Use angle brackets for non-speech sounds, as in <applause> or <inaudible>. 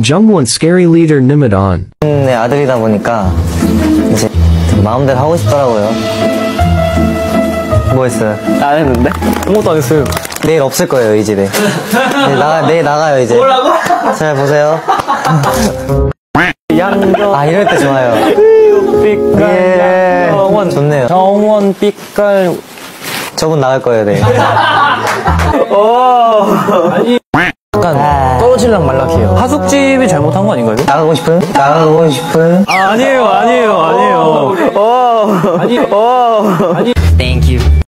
Jungwon scary leader Nimadon. 내 아들이다 보니까 이제 마음대로 하고 싶더라고요. 뭐 했어요? 안 했는데? 아무것도 안 했어요. 내일 없을 거예요, 이 집에. 내일, 나가, 내일 나가요, 이제. 뭐라고? 잘 보세요. <laughs> 양정 아, 이럴 때 좋아요. 빛깔 예. 정원 좋네요. 정원 빛깔 저분 나갈 거예요, 내일. <laughs> 약간 떨어질랑 말락해요. 하숙집이 잘못한 거 아닌가요? 나가고 싶은? 나가고 싶은? 아, 아니에요, 아니에요, 아니에요. 어, 아니, 어, 아니.